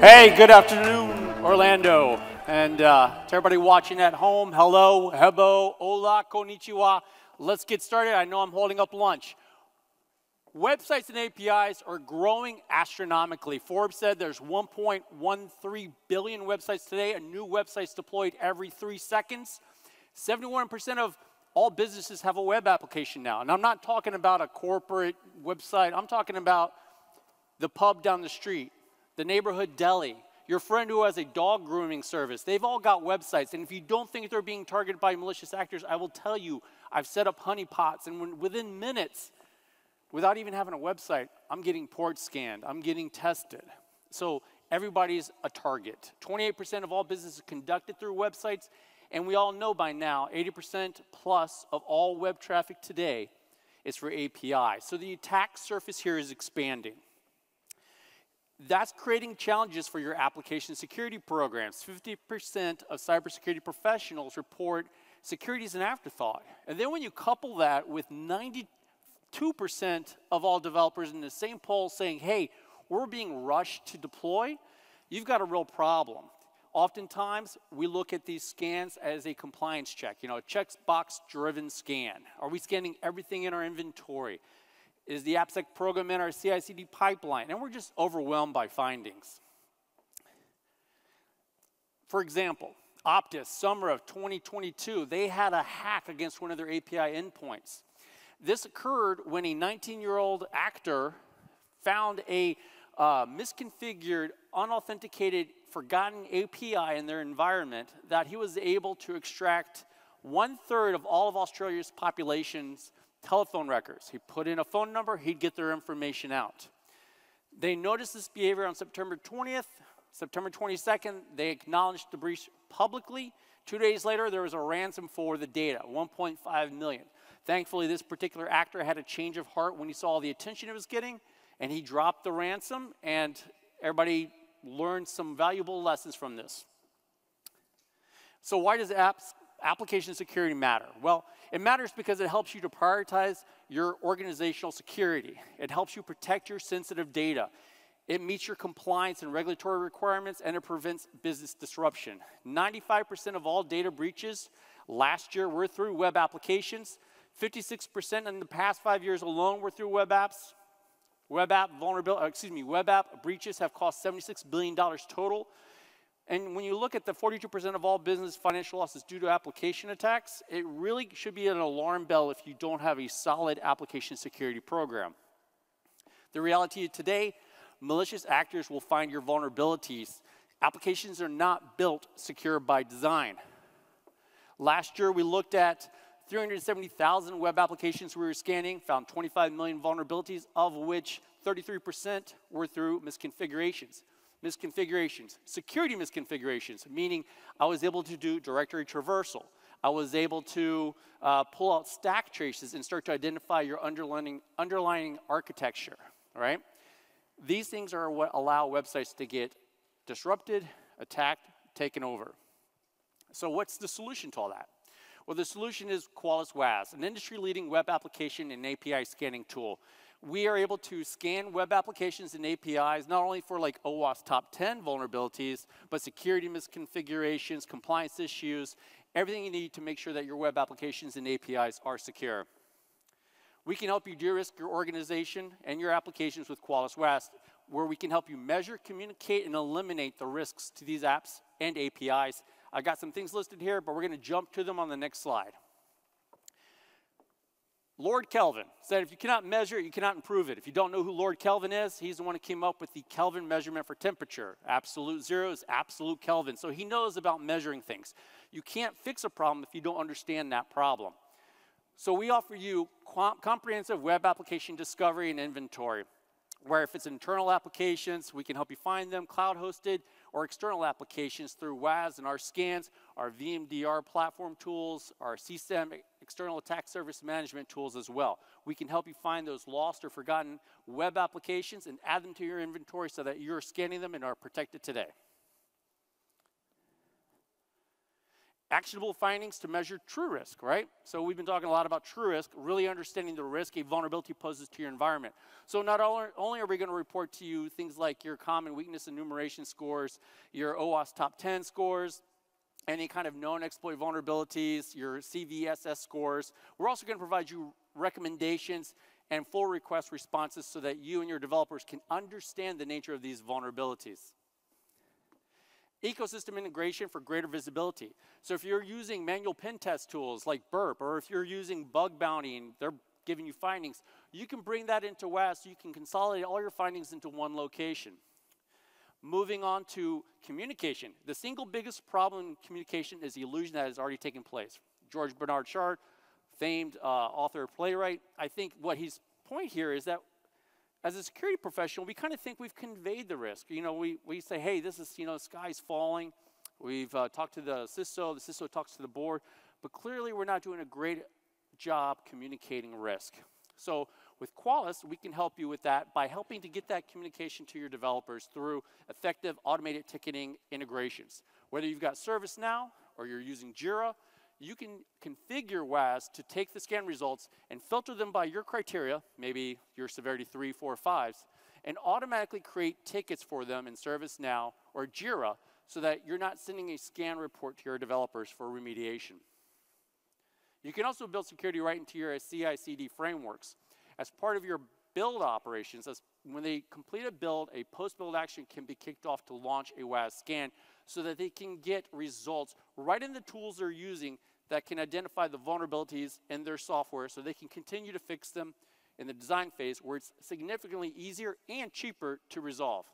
Hey, good afternoon, Orlando. And uh, to everybody watching at home, hello, hebo, hola, konnichiwa. Let's get started. I know I'm holding up lunch. Websites and APIs are growing astronomically. Forbes said there's 1.13 billion websites today, and new websites deployed every three seconds. 71% of all businesses have a web application now. And I'm not talking about a corporate website, I'm talking about the pub down the street, the neighborhood deli, your friend who has a dog grooming service. They've all got websites. And if you don't think they're being targeted by malicious actors, I will tell you, I've set up honeypots, and when, within minutes, without even having a website, I'm getting port scanned, I'm getting tested. So everybody's a target. 28% of all businesses conducted through websites, and we all know by now 80% plus of all web traffic today is for API. So the attack surface here is expanding. That's creating challenges for your application security programs. 50% of cybersecurity professionals report security is an afterthought. And then when you couple that with 92% of all developers in the same poll saying, hey, we're being rushed to deploy, you've got a real problem. Oftentimes, we look at these scans as a compliance check, you know, a checkbox driven scan. Are we scanning everything in our inventory? Is the AppSec program in our CI CD pipeline, and we're just overwhelmed by findings. For example, Optus, summer of 2022, they had a hack against one of their API endpoints. This occurred when a 19 year old actor found a uh, misconfigured, unauthenticated, forgotten API in their environment that he was able to extract one third of all of Australia's population's telephone records. He put in a phone number, he'd get their information out. They noticed this behavior on September 20th. September 22nd, they acknowledged the breach publicly. Two days later, there was a ransom for the data, 1.5 million. Thankfully, this particular actor had a change of heart when he saw the attention he was getting, and he dropped the ransom, and everybody learned some valuable lessons from this. So why does apps, application security matter? Well, it matters because it helps you to prioritize your organizational security. It helps you protect your sensitive data. It meets your compliance and regulatory requirements and it prevents business disruption. 95% of all data breaches last year were through web applications. 56% in the past five years alone were through web apps. Web app vulnerability, excuse me, web app breaches have cost $76 billion total. And when you look at the 42% of all business financial losses due to application attacks, it really should be an alarm bell if you don't have a solid application security program. The reality today, malicious actors will find your vulnerabilities. Applications are not built secure by design. Last year, we looked at 370,000 web applications we were scanning, found 25 million vulnerabilities, of which 33% were through misconfigurations misconfigurations, security misconfigurations, meaning I was able to do directory traversal. I was able to uh, pull out stack traces and start to identify your underlying, underlying architecture, right? These things are what allow websites to get disrupted, attacked, taken over. So what's the solution to all that? Well, the solution is Qualys WAS, an industry-leading web application and API scanning tool we are able to scan web applications and APIs, not only for like OWASP top 10 vulnerabilities, but security misconfigurations, compliance issues, everything you need to make sure that your web applications and APIs are secure. We can help you de-risk your organization and your applications with Qualys WAS, where we can help you measure, communicate, and eliminate the risks to these apps and APIs. I've got some things listed here, but we're going to jump to them on the next slide. Lord Kelvin said, if you cannot measure it, you cannot improve it. If you don't know who Lord Kelvin is, he's the one who came up with the Kelvin measurement for temperature. Absolute zero is absolute Kelvin. So he knows about measuring things. You can't fix a problem if you don't understand that problem. So we offer you comprehensive web application discovery and inventory, where if it's internal applications, we can help you find them, cloud hosted, or external applications through WAS and our scans, our VMDR platform tools, our CSAM external attack surface management tools as well. We can help you find those lost or forgotten web applications and add them to your inventory so that you're scanning them and are protected today. actionable findings to measure true risk, right? So we've been talking a lot about true risk, really understanding the risk a vulnerability poses to your environment. So not only are we going to report to you things like your common weakness enumeration scores, your OWASP top 10 scores, any kind of known exploit vulnerabilities, your CVSS scores. We're also going to provide you recommendations and full request responses so that you and your developers can understand the nature of these vulnerabilities. Ecosystem integration for greater visibility. So if you're using manual pen test tools like Burp, or if you're using bug bounty and they're giving you findings, you can bring that into WAS. You can consolidate all your findings into one location. Moving on to communication. The single biggest problem in communication is the illusion that has already taken place. George Bernard Shaw, famed uh, author, playwright, I think what his point here is that as a security professional, we kind of think we've conveyed the risk. You know, we, we say, hey, this is, you know, the sky's falling. We've uh, talked to the CISO, the CISO talks to the board, but clearly we're not doing a great job communicating risk. So with Qualys, we can help you with that by helping to get that communication to your developers through effective automated ticketing integrations. Whether you've got ServiceNow or you're using Jira you can configure WAS to take the scan results and filter them by your criteria, maybe your severity three, four, fives, and automatically create tickets for them in ServiceNow or Jira so that you're not sending a scan report to your developers for remediation. You can also build security right into your CI/CD frameworks. As part of your build operations, as when they complete a build, a post-build action can be kicked off to launch a WAS scan so that they can get results right in the tools they're using that can identify the vulnerabilities in their software so they can continue to fix them in the design phase where it's significantly easier and cheaper to resolve.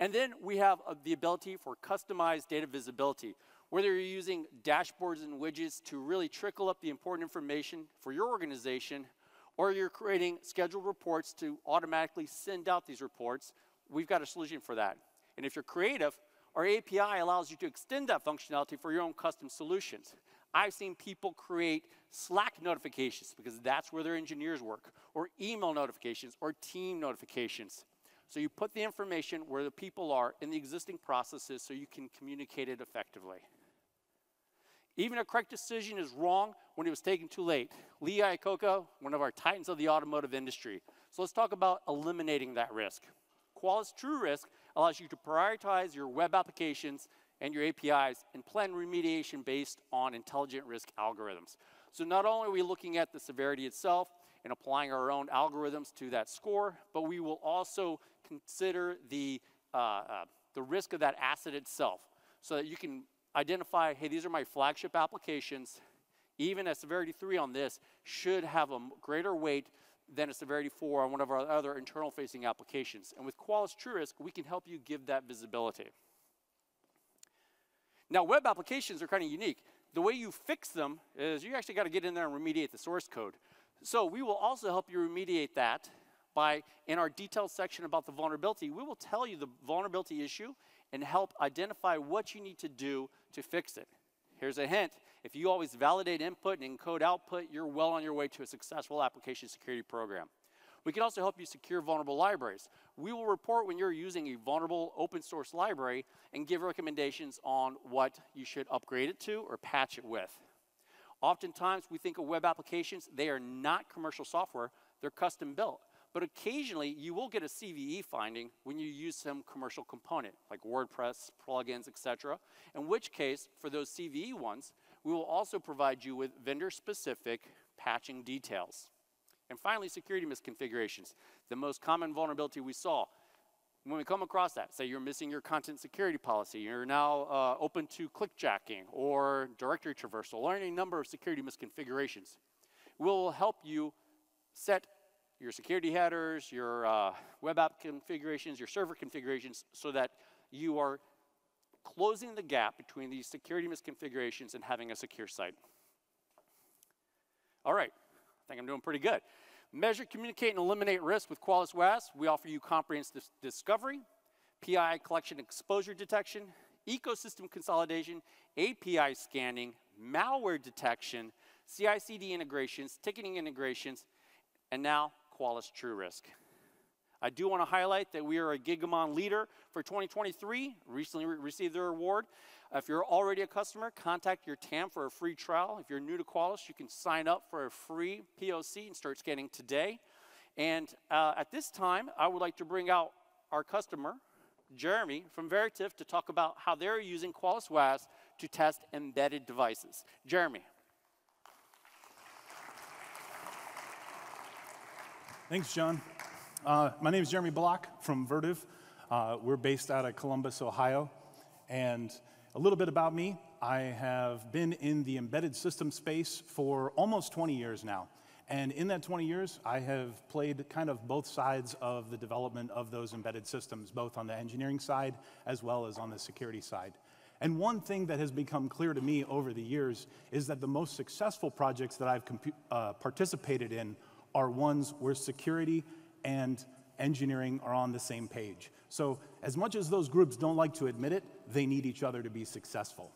And then we have uh, the ability for customized data visibility. Whether you're using dashboards and widgets to really trickle up the important information for your organization, or you're creating scheduled reports to automatically send out these reports, we've got a solution for that. And if you're creative, our API allows you to extend that functionality for your own custom solutions. I've seen people create Slack notifications because that's where their engineers work, or email notifications, or team notifications. So you put the information where the people are in the existing processes so you can communicate it effectively. Even a correct decision is wrong when it was taken too late. Lee Iacocca, one of our titans of the automotive industry. So let's talk about eliminating that risk. Qualys True Risk allows you to prioritize your web applications and your APIs and plan remediation based on intelligent risk algorithms. So not only are we looking at the severity itself and applying our own algorithms to that score, but we will also consider the, uh, uh, the risk of that asset itself so that you can identify, hey, these are my flagship applications. Even a severity three on this should have a greater weight than a severity 4 on one of our other internal facing applications. And with Qualys TrueRisk, we can help you give that visibility. Now, web applications are kind of unique. The way you fix them is you actually got to get in there and remediate the source code. So we will also help you remediate that by, in our detailed section about the vulnerability, we will tell you the vulnerability issue and help identify what you need to do to fix it. Here's a hint. If you always validate input and encode output, you're well on your way to a successful application security program. We can also help you secure vulnerable libraries. We will report when you're using a vulnerable open source library and give recommendations on what you should upgrade it to or patch it with. Oftentimes, we think of web applications, they are not commercial software, they're custom built. But occasionally, you will get a CVE finding when you use some commercial component, like WordPress, plugins, etc. In which case, for those CVE ones, we will also provide you with vendor-specific patching details. And finally, security misconfigurations. The most common vulnerability we saw. When we come across that, say you're missing your content security policy, you're now uh, open to clickjacking or directory traversal or any number of security misconfigurations. We'll help you set your security headers, your uh, web app configurations, your server configurations so that you are closing the gap between these security misconfigurations and having a secure site. All right, I think I'm doing pretty good. Measure, communicate, and eliminate risk with Qualys WAS. We offer you comprehensive discovery, PII collection exposure detection, ecosystem consolidation, API scanning, malware detection, CI/CD integrations, ticketing integrations, and now Qualys TrueRisk. I do want to highlight that we are a GigaOm leader for 2023, recently re- received their award. If you're already a customer, contact your TAM for a free trial. If you're new to Qualys, you can sign up for a free POC and start scanning today. And uh, at this time, I would like to bring out our customer, Jeremy from Vertiv, to talk about how they're using Qualys WAS to test embedded devices. Jeremy. Thanks, John. Uh, my name is Jeremy Block from Vertiv. Uh, we're based out of Columbus, Ohio. And a little bit about me I have been in the embedded system space for almost 20 years now. And in that 20 years, I have played kind of both sides of the development of those embedded systems, both on the engineering side as well as on the security side. And one thing that has become clear to me over the years is that the most successful projects that I've uh, participated in are ones where security and engineering are on the same page. So, as much as those groups don't like to admit it, they need each other to be successful.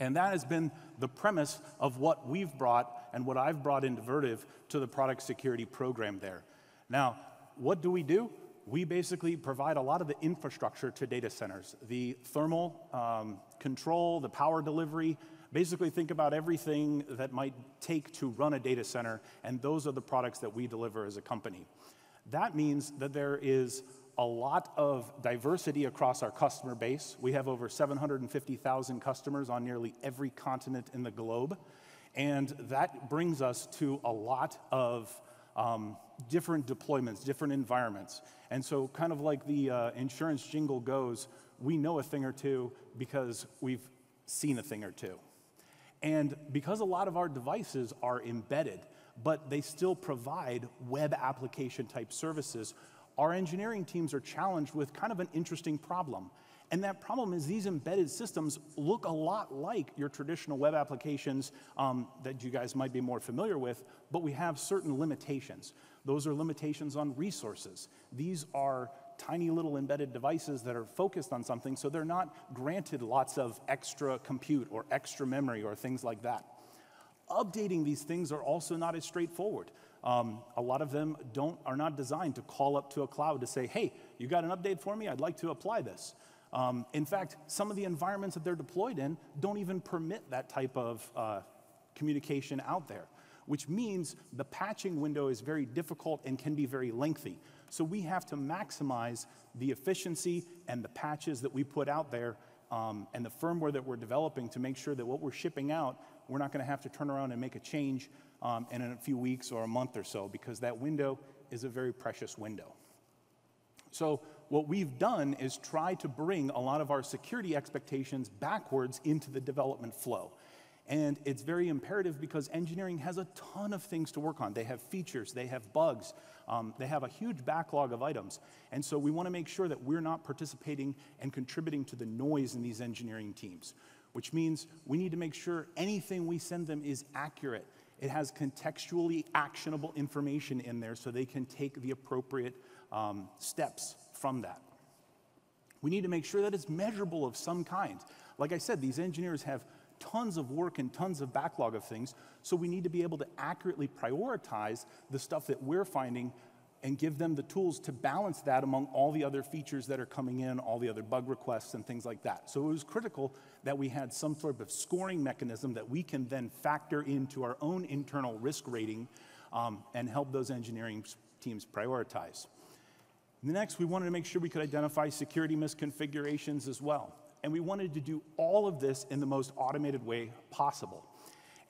And that has been the premise of what we've brought and what I've brought into Vertiv to the product security program there. Now, what do we do? We basically provide a lot of the infrastructure to data centers the thermal um, control, the power delivery, Basically, think about everything that might take to run a data center, and those are the products that we deliver as a company. That means that there is a lot of diversity across our customer base. We have over 750,000 customers on nearly every continent in the globe. And that brings us to a lot of um, different deployments, different environments. And so, kind of like the uh, insurance jingle goes, we know a thing or two because we've seen a thing or two. And because a lot of our devices are embedded, but they still provide web application type services, our engineering teams are challenged with kind of an interesting problem. And that problem is these embedded systems look a lot like your traditional web applications um, that you guys might be more familiar with, but we have certain limitations. Those are limitations on resources. These are tiny little embedded devices that are focused on something, so they're not granted lots of extra compute or extra memory or things like that. Updating these things are also not as straightforward. Um, a lot of them don't, are not designed to call up to a cloud to say, hey, you got an update for me? I'd like to apply this. Um, in fact, some of the environments that they're deployed in don't even permit that type of uh, communication out there, which means the patching window is very difficult and can be very lengthy. So we have to maximize the efficiency and the patches that we put out there um, and the firmware that we're developing to make sure that what we're shipping out, we're not going to have to turn around and make a change um, in a few weeks or a month or so because that window is a very precious window. So what we've done is try to bring a lot of our security expectations backwards into the development flow. And it's very imperative because engineering has a ton of things to work on. They have features, they have bugs, um, they have a huge backlog of items. And so we want to make sure that we're not participating and contributing to the noise in these engineering teams, which means we need to make sure anything we send them is accurate. It has contextually actionable information in there so they can take the appropriate um, steps from that. We need to make sure that it's measurable of some kind. Like I said, these engineers have tons of work and tons of backlog of things. So we need to be able to accurately prioritize the stuff that we're finding and give them the tools to balance that among all the other features that are coming in, all the other bug requests and things like that. So it was critical that we had some sort of scoring mechanism that we can then factor into our own internal risk rating um, and help those engineering teams prioritize. Next, we wanted to make sure we could identify security misconfigurations as well. And we wanted to do all of this in the most automated way possible.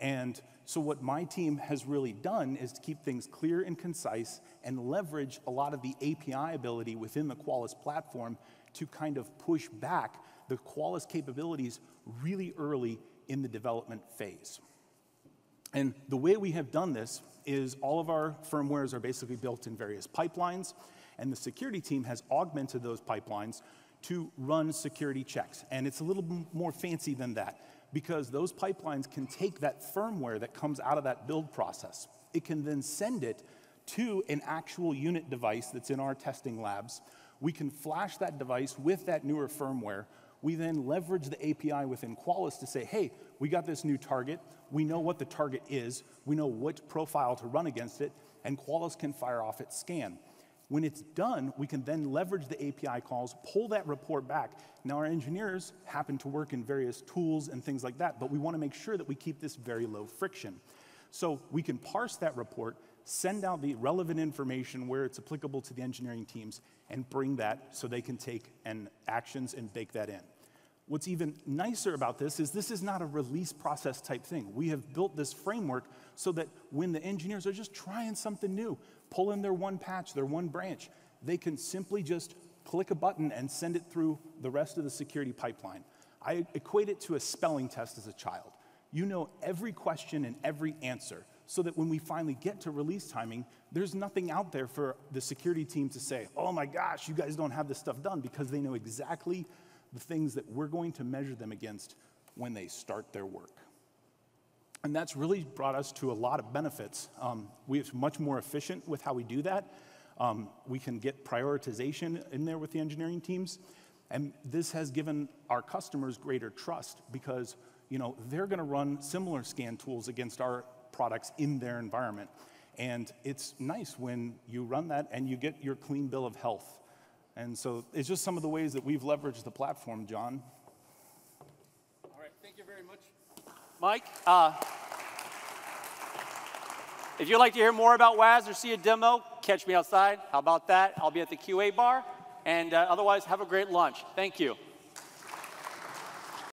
And so, what my team has really done is to keep things clear and concise and leverage a lot of the API ability within the Qualys platform to kind of push back the Qualys capabilities really early in the development phase. And the way we have done this is all of our firmwares are basically built in various pipelines, and the security team has augmented those pipelines to run security checks. And it's a little more fancy than that because those pipelines can take that firmware that comes out of that build process. It can then send it to an actual unit device that's in our testing labs. We can flash that device with that newer firmware. We then leverage the API within Qualys to say, hey, we got this new target. We know what the target is. We know what profile to run against it. And Qualys can fire off its scan. When it's done, we can then leverage the API calls, pull that report back. Now, our engineers happen to work in various tools and things like that, but we want to make sure that we keep this very low friction. So we can parse that report, send out the relevant information where it's applicable to the engineering teams, and bring that so they can take and actions and bake that in. What's even nicer about this is this is not a release process type thing. We have built this framework so that when the engineers are just trying something new, pull in their one patch, their one branch, they can simply just click a button and send it through the rest of the security pipeline. I equate it to a spelling test as a child. You know every question and every answer so that when we finally get to release timing, there's nothing out there for the security team to say, oh my gosh, you guys don't have this stuff done because they know exactly the things that we're going to measure them against when they start their work. And that's really brought us to a lot of benefits. Um, we're much more efficient with how we do that. Um, we can get prioritization in there with the engineering teams. And this has given our customers greater trust because you know, they're going to run similar scan tools against our products in their environment. And it's nice when you run that and you get your clean bill of health. And so it's just some of the ways that we've leveraged the platform, John. All right, thank you very much. Mike, uh, if you'd like to hear more about WAS or see a demo, catch me outside. How about that? I'll be at the QA bar. And uh, otherwise, have a great lunch. Thank you.